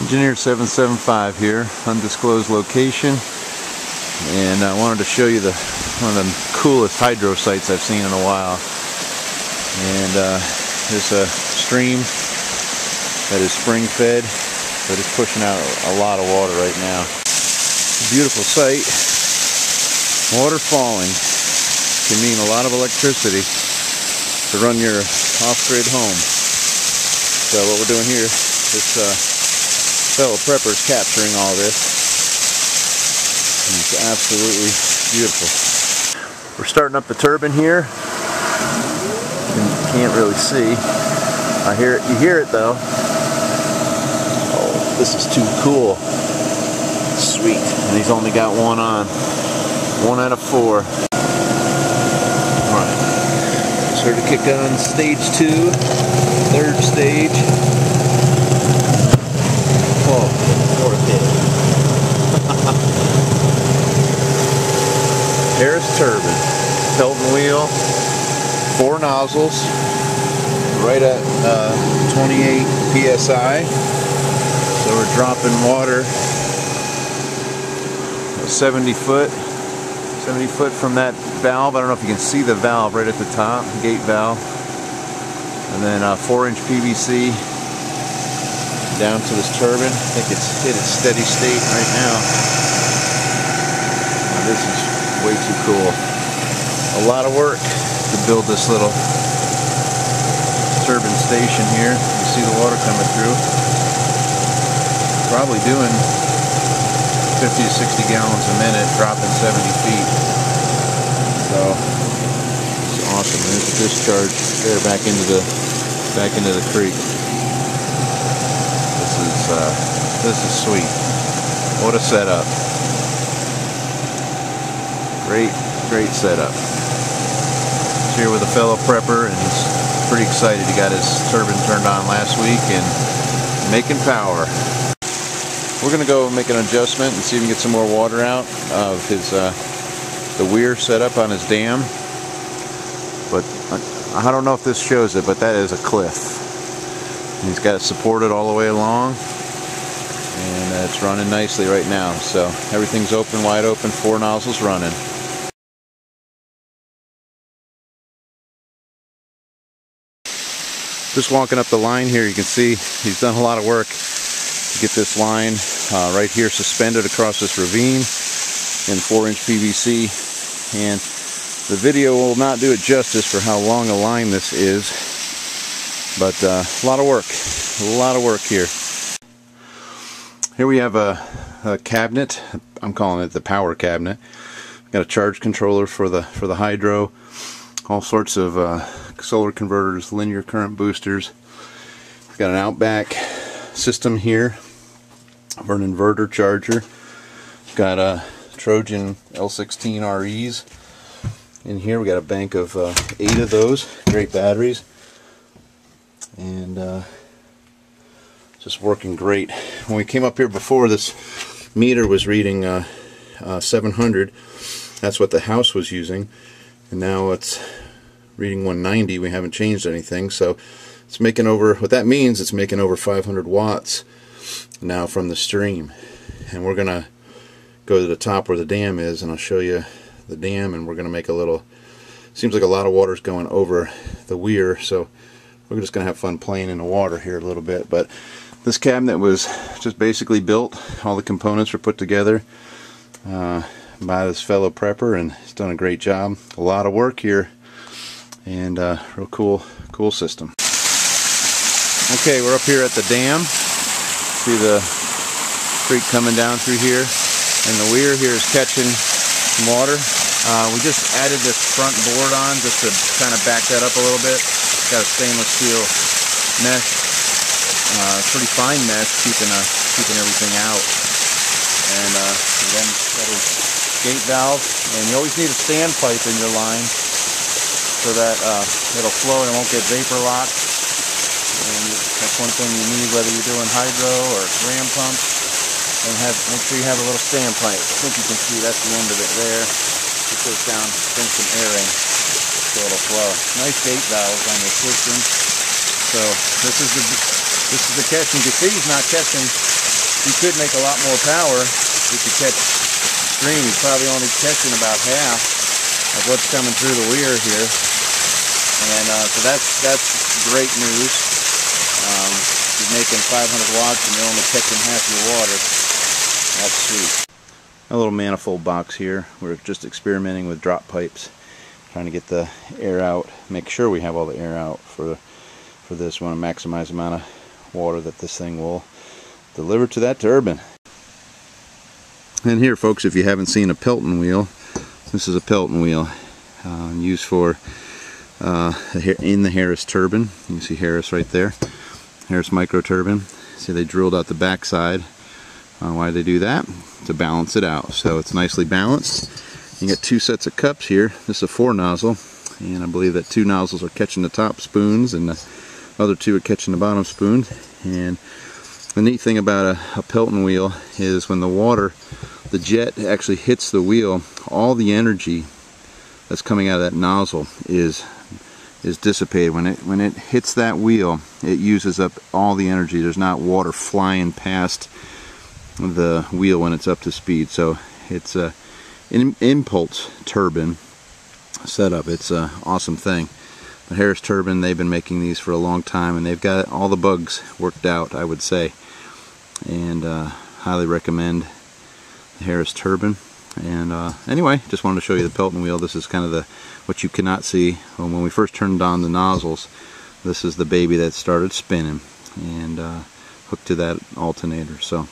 Engineer 775 here, undisclosed location. And I wanted to show you the one of the coolest hydro sites I've seen in a while. And uh, there's a stream that is spring fed, but it's pushing out a lot of water right now. Beautiful site. Water falling can mean a lot of electricity to run your off-grid home. So what we're doing here is uh, fellow preppers capturing all this. And it's absolutely beautiful. We're starting up the turbine here. You can't really see. I hear it. You hear it though. Oh, this is too cool. Sweet. And he's only got one on. One out of four. Alright. Heard to kick on stage two. Third stage. Whoa, fourth hit. Harris turbine, Four nozzles, right at uh, 28 psi. So we're dropping water 70 foot, 70 foot from that valve. I don't know if you can see the valve right at the top, gate valve. And then uh, 4 inch PVC down to this turbine. I think it's hit its steady state right. Now this is way too cool. A lot of work to build this little turbine station here. You see the water coming through. Probably doing 50 to 60 gallons a minute, dropping 70 feet. So it's awesome. There's a discharge there back into the back into the creek. This is uh, this is sweet. What a setup. Great, great setup. Here with a fellow prepper and he's pretty excited. He got his turbine turned on last week and making power. We're going to go make an adjustment and see if we can get some more water out of his uh, the weir setup on his dam. But I don't know if this shows it, but that is a cliff. He's got it supported all the way along and uh, it's running nicely right now. So everything's open, wide open, four nozzles running. Just walking up the line here, you can see he's done a lot of work to get this line uh, right here suspended across this ravine in 4 inch PVC and the video will not do it justice for how long a line this is but uh, a lot of work a lot of work here. Here we have a, a cabinet. I'm calling it the power cabinet. Got a charge controller for the for the hydro all sorts of uh, solar converters linear current boosters We've got an outback system here for an inverter charger. Got a Trojan L16 REs in here. We got a bank of uh, eight of those. Great batteries. And uh, just working great. When we came up here before, this meter was reading uh, uh 700. That's what the house was using. And now it's reading 190. We haven't changed anything. So it's making over, what that means, it's making over 500 watts now from the stream and we're gonna go to the top where the dam is and I'll show you the dam and we're gonna make a little seems like a lot of water's going over the weir so we're just gonna have fun playing in the water here a little bit but this cabinet was just basically built all the components were put together uh, by this fellow prepper and he's done a great job a lot of work here and uh, real cool cool system okay we're up here at the dam See the creek coming down through here. And the weir here is catching some water. Uh, we just added this front board on just to kind of back that up a little bit. Got a stainless steel mesh, uh, pretty fine mesh, keeping uh, keeping everything out. And uh, then got a gate valve, and you always need a standpipe in your line so that uh, it'll flow and it won't get vapor locked. And that's one thing you need whether you're doing hydro or ram pump. And have make sure you have a little standpipe. I think you can see that's the end of it there. It goes down, brings some air in, so it'll flow. Nice gate valves on your system. So this is the this is the catch. You can see he's not catching you could make a lot more power if you catch stream. You're probably only catching about half of what's coming through the weir here. And uh, so that's that's great news. Um, you're making 500 watts and you're only catching half your water. That's sweet. A little manifold box here. We're just experimenting with drop pipes, trying to get the air out, make sure we have all the air out for for this. We want to maximize the amount of water that this thing will deliver to that turbine. And here, folks, if you haven't seen a Pelton wheel, this is a Pelton wheel uh, used for uh, in the Harris turbine. You can see Harris right there. Harris micro turbine. See they drilled out the backside. Uh, why they do that? To balance it out. So it's nicely balanced. You got two sets of cups here. This is a four nozzle, and I believe that two nozzles are catching the top spoons, and the other two are catching the bottom spoons. And the neat thing about a, a Pelton wheel is when the water, the jet actually hits the wheel, all the energy that's coming out of that nozzle is is dissipated. When it when it hits that wheel, it uses up all the energy. There's not water flying past the wheel when it's up to speed. So it's a an impulse turbine setup. It's an awesome thing. The Harris turbine, they've been making these for a long time and they've got all the bugs worked out, I would say. And uh, highly recommend the Harris turbine. And uh, anyway, just wanted to show you the Pelton wheel. This is kind of the what you cannot see. When we first turned on the nozzles, this is the baby that started spinning and uh, hooked to that alternator. So